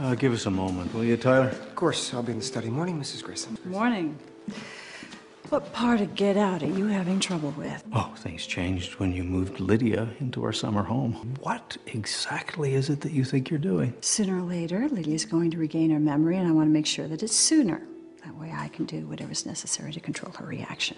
Uh, give us a moment, will you, Tyler? Of course, I'll be in the study. Morning, Mrs. Grayson. Morning. What part of Get Out are you having trouble with? Oh, things changed when you moved Lydia into our summer home. What exactly is it that you think you're doing? Sooner or later, Lydia's going to regain her memory, and I want to make sure that it's sooner. That way I can do whatever's necessary to control her reaction.